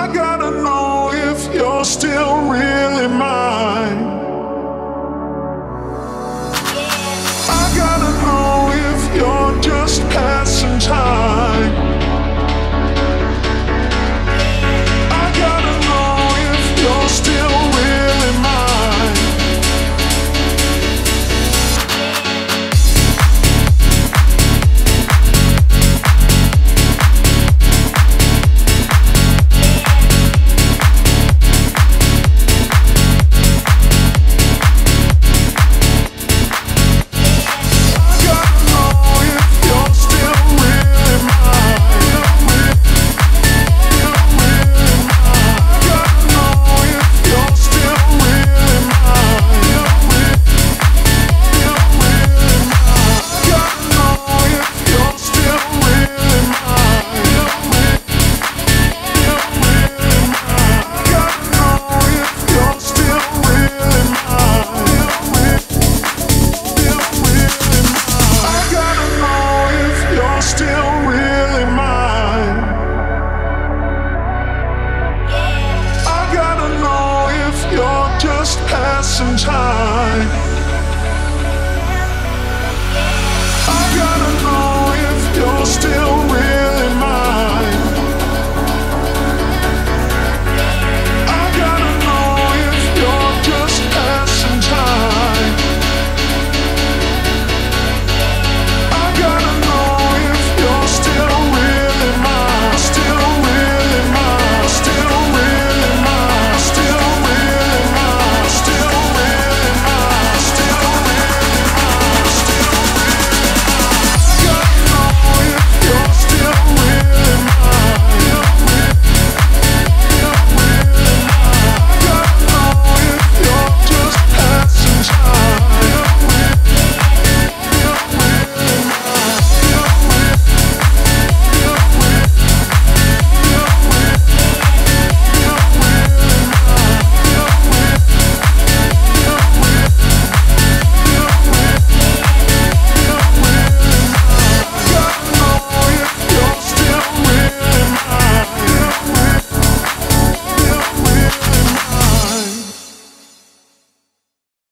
I gotta know if you're still real.